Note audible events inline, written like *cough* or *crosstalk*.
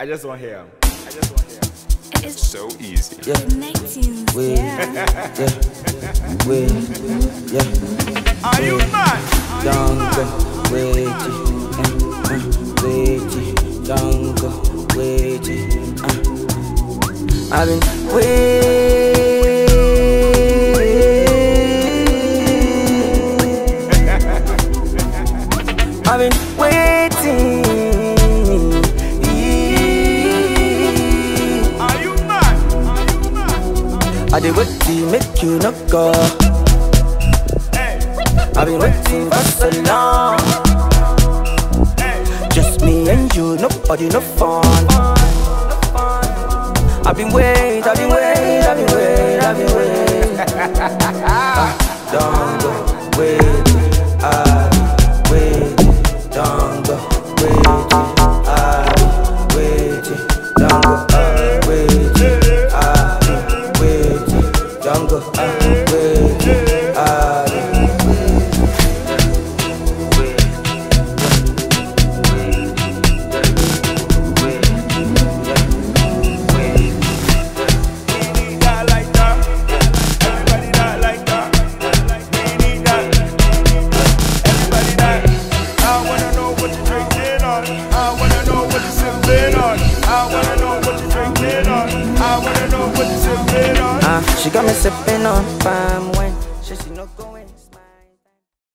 I just want to hear him. I just want to hear him. It's So easy. Yeah, Nektunez, we, yeah. yeah, we, yeah. Are you mad? Are you Don't mad? go, wait, uh, uh, wait, don't go, wait, uh. I've been waiting. *laughs* I've been waiting. I did wait to make you no go. I've been waiting for so long. Just me and you, nobody no fun. I've been waiting, I've been waiting, I've been waiting, I you're drinking on. I sipping on. I wanna know what you're drinking on. I wanna know what you're sipping on. She got me sipping on fine wine. She's not going.